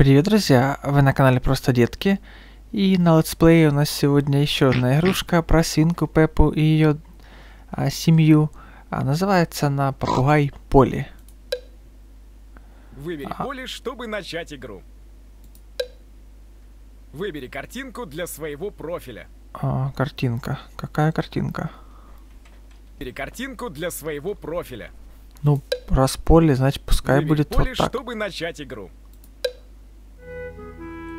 Привет, друзья! Вы на канале Просто Детки. И на летсплее у нас сегодня еще одна игрушка про свинку Пеппу и ее а, семью. А, называется она Попугай Поли. Выбери А. поле, чтобы начать игру. Выбери картинку для своего профиля. А, картинка. Какая картинка? Выбери картинку для своего профиля. Ну, раз Поли, значит пускай Выбери будет поле, вот так. чтобы начать игру.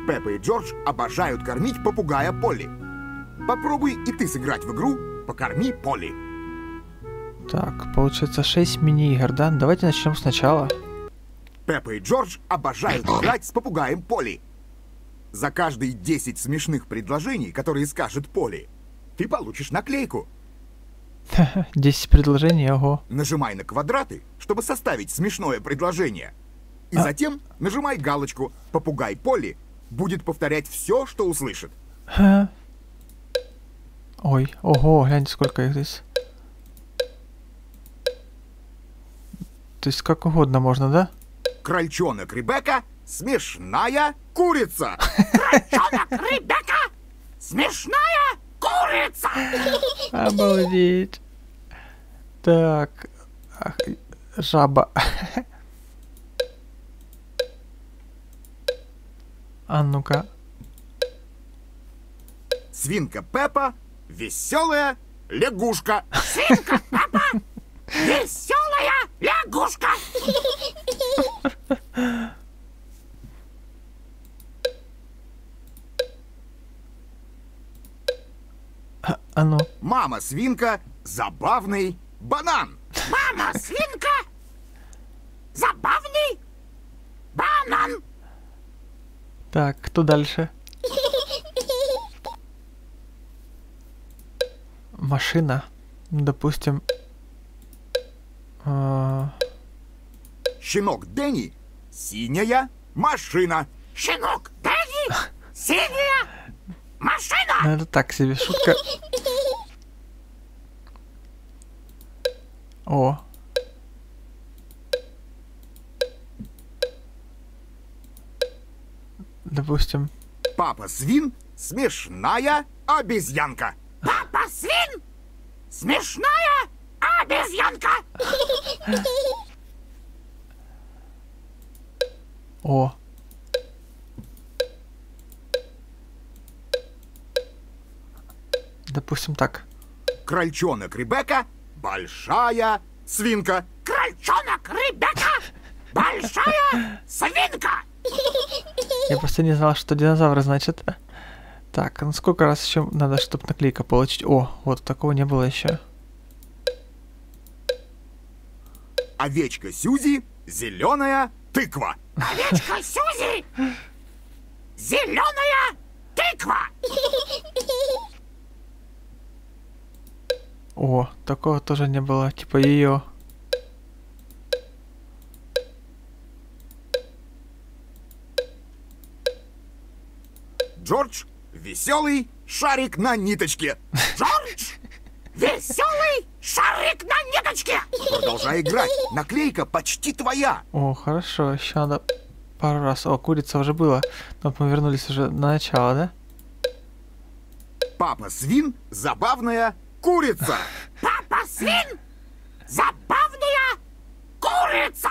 Пеппа и Джордж обожают кормить попугая Полли. Попробуй и ты сыграть в игру «Покорми Полли». Так, получается 6 мини-игр, да? Давайте начнем сначала. Пеппа и Джордж обожают играть с попугаем Полли. За каждые 10 смешных предложений, которые скажет Полли, ты получишь наклейку. 10 предложений, ого. Нажимай на квадраты, чтобы составить смешное предложение. И А. затем нажимай галочку «Попугай Полли» будет повторять все, что услышит. Ха. Ой, ого, гляньте, сколько их здесь. То есть как угодно можно, да? Крольчонок Ребекка – смешная курица. Крольчонок Ребекка! Смешная курица! Обалдеть. Так. жаба. А ну-ка. Свинка Пеппа – веселая лягушка. Свинка Пеппа! Веселая лягушка! А ну. Мама свинка – забавный банан. Мама свинка! Забавный банан! Так, кто дальше? Машина. Допустим. а, Щенок Дэнни – синяя машина. Щенок Дэнни! Синяя машина! Ну, это так себе шутка. О. Допустим. Папа свин – смешная обезьянка. Папа свин! Смешная обезьянка! О. Допустим так. Крольчонок Ребекка – большая свинка. Крольчонок Ребекка! Большая свинка! Я просто не знал, что динозавры значит. Так, ну сколько раз еще надо, чтобы наклейка получить? О, вот такого не было еще. Овечка Сюзи – зеленая тыква. Овечка Сюзи! Зеленая тыква! О, такого тоже не было. Типа ее. Джордж – веселый шарик на ниточке. Джордж! Веселый шарик на ниточке! Продолжай играть. Наклейка почти твоя. О, хорошо, еще надо пару раз. О, курица уже было. Но вот мы вернулись уже на начало, да? Папа свин – забавная курица. Папа свин! Забавная курица!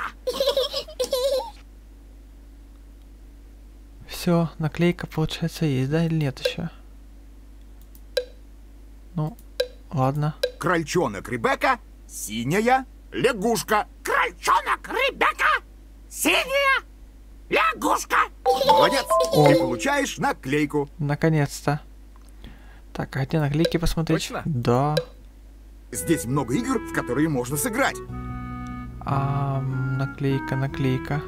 Все, наклейка, получается, есть, да, или нет еще? Ну, ладно. Крольчонок Ребекка – синяя лягушка. Крольчонок Ребекка! Синяя лягушка! Молодец. О. Ты получаешь наклейку. Наконец-то. Так, а где наклейки посмотреть? Точно? Да. Здесь много игр, в которые можно сыграть. А, наклейка, наклейка.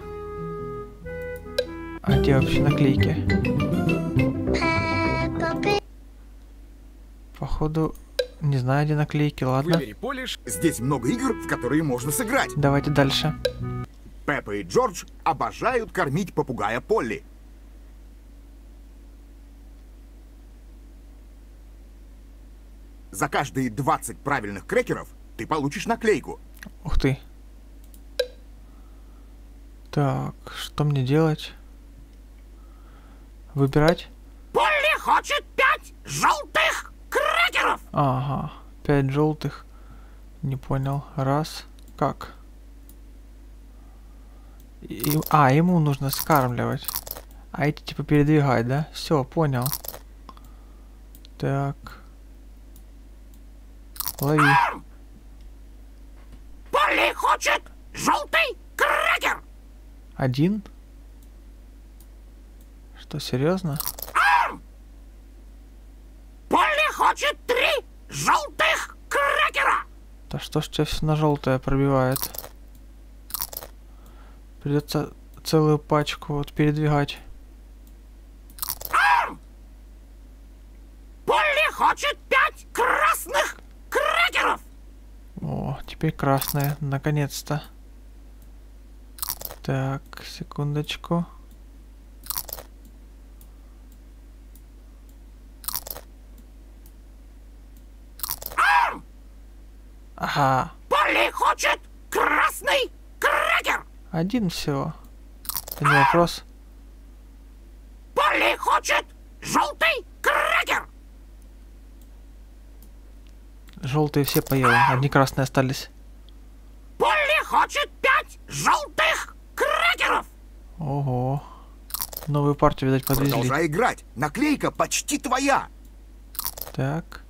А где вообще наклейки? Походу, не знаю, где наклейки, ладно. Выбери поле, ш- Здесь много игр, в которые можно сыграть. Давайте дальше. Пеппа и Джордж обожают кормить попугая Полли. За каждые 20 правильных крекеров ты получишь наклейку. Ух ты. Так, что мне делать? Выбирать? Полли хочет пять желтых крекеров. Ага. Пять желтых. Не понял. Раз. Как? И- а, ему нужно скармливать. А эти типа передвигать, да? Все, понял. Так. Лови. Полли хочет желтый крекер. Один? Что, серьезно? Полли хочет три желтых крекера. Да что ж тебя все на желтое пробивает? Придется целую пачку вот передвигать. Полли хочет пять красных крекеров. О, теперь красное, наконец-то. Так, секундочку. Ага, Полли хочет красный крекер. один всего. Это не вопрос. Полли хочет желтый крекер. Желтые все поел, одни красные остались. Полли хочет пять желтых крекеров. Ого. Новую партию, видать, подвезли. Продолжай играть. Наклейка почти твоя. Так.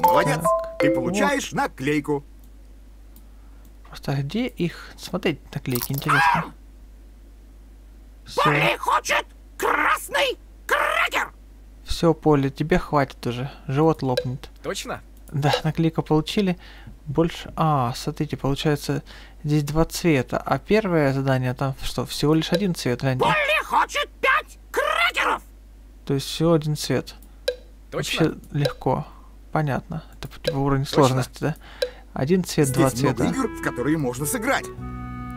Молодец. Так, Ты получаешь наклейку. Просто где их смотреть наклейки, интересно. Все, Полли хочет красный крекер. все, Поле, тебе хватит уже. Живот лопнет. Точно? Да, наклейку получили. Больше... А, смотрите, получается, здесь два цвета. А первое задание там что, всего лишь один цвет, гляньте. Полли хочет пять крекеров. То есть всего один цвет. Точно? Вообще легко. Понятно. Это типа уровень сложности, да? Один цвет, два Здесь много цвета. игр, в которые можно сыграть.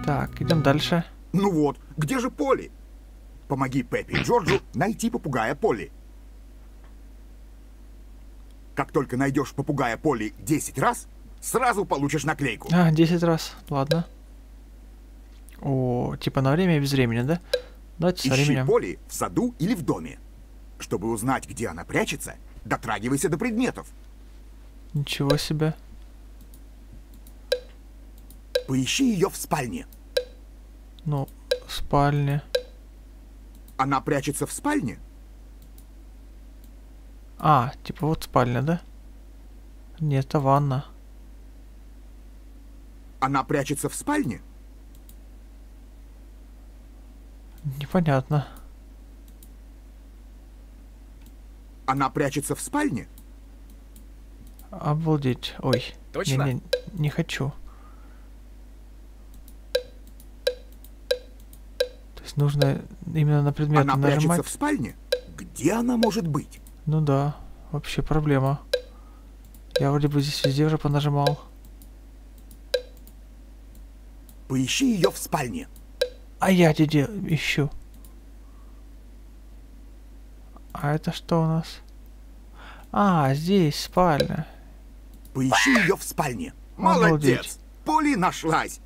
Так, идем дальше. Ну вот, где же Полли? Помоги Пеппи и Джорджу найти попугая Полли. Как только найдешь попугая Полли 10 раз, сразу получишь наклейку. А, 10 раз. Ладно. О, типа на время и без времени, да? Давайте со временем. Полли в саду или в доме. Чтобы узнать, где она прячется, дотрагивайся до предметов. Ничего себе. Поищи ее в спальне. Ну, в спальне. Она прячется в спальне? А, типа вот спальня, да? Нет, это ванна. Она прячется в спальне? Непонятно. Она прячется в спальне? Обалдеть. Ой. Точно? Не, не, не хочу. То есть нужно именно на предметы Она прячется нажимать. в спальне? Где она может быть? Ну да, вообще проблема. Я вроде бы здесь везде уже понажимал. Поищи ее в спальне. А я где ищу? А это что у нас? А, здесь спальня. Поищи ее в спальне. Молодец! Поли нашлась.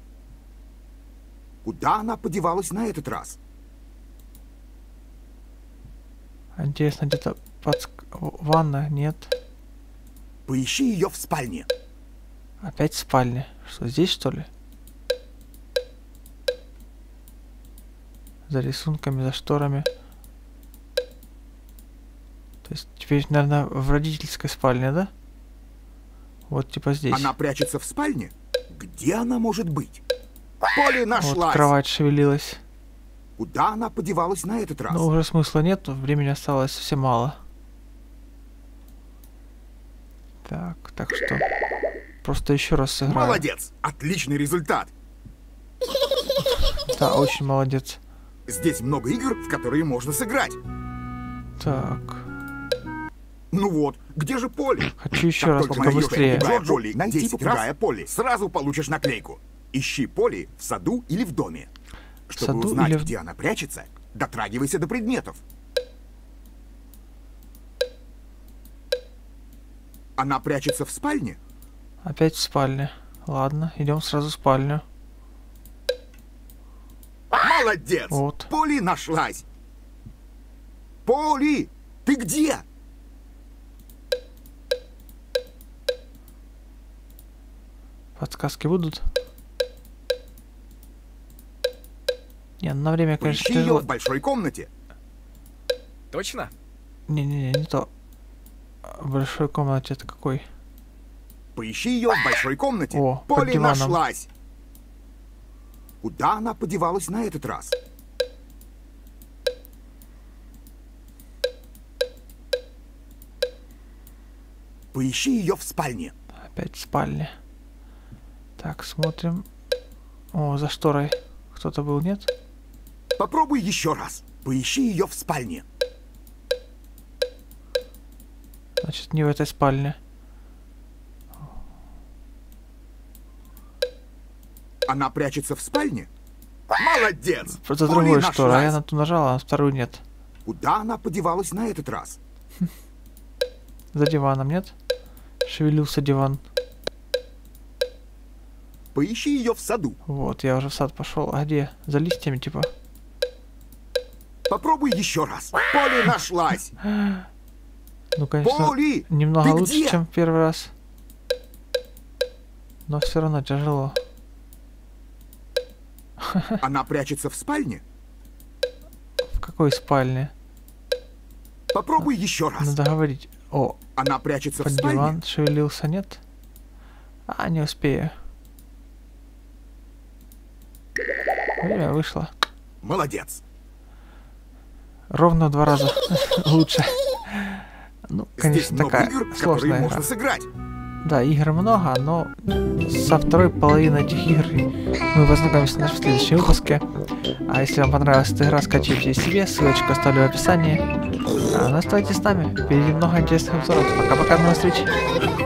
Куда она подевалась на этот раз? Интересно, где-то под ванна? Нет. Поищи ее в спальне. Опять спальня. Что, здесь что ли? За рисунками, за шторами. То есть теперь, наверное, в родительской спальне, да? Вот типа здесь. Она прячется в спальне? Где она может быть? Поли вот нашлась. кровать шевелилась. Куда она подевалась на этот раз? Но уже смысла нет, времени осталось совсем мало. Так, так что... Просто еще раз сыграю. Молодец! Отличный результат! Да, очень молодец. Здесь много игр, в которые можно сыграть. Так, Ну вот, где же Поли? хочу еще Как раз, только быстрее. попугая Поли, найди попугая Поли, сразу получишь наклейку. Ищи Поли в саду или в доме. Чтобы саду узнать, или где она прячется, дотрагивайся до предметов. Она прячется в спальне? Опять в спальне. Ладно, идем сразу в спальню. Молодец! Вот. Поли нашлась. Поли, ты где? Подсказки будут? Не, ну на время, конечно, Поищи ее тяжело. в большой комнате. Точно? Не-не-не, не то. В большой комнате это какой? Поищи ее в большой комнате. О, диваном. нашлась. Куда она подевалась на этот раз? Поищи ее в спальне. Опять в спальне. Так, смотрим. О, за шторой кто-то был, нет? Попробуй еще раз. Поищи ее в спальне. Значит, не в этой спальне. Она прячется в спальне? Молодец! Поли другой шторой. А я на ту нажал, а на вторую нет. Куда она подевалась на этот раз? За диваном, нет? Шевелился диван. Поищи ее в саду. Вот, я уже в сад пошел. А где? За листьями, типа. Попробуй еще раз. Поли нашлась. Ну, конечно, Поли! немного ты лучше, где? чем в первый раз. Но все равно тяжело. Она прячется в спальне? В какой спальне? Попробуй еще раз. Надо говорить. О, Она прячется в под спальне? диван шевелился, нет? А, не успею. Время вышло. Молодец. Ровно в два раза лучше. Ну, конечно, такая игр, сложная игра. можно сыграть. Да, игр много, но со второй половины этих игр мы познакомимся в следующем выпуске. А если вам понравилась эта игра, скачивайте ее себе, ссылочку оставлю в описании. А, ну, оставайтесь с нами, впереди много интересных обзоров. Пока-пока, до новых встреч!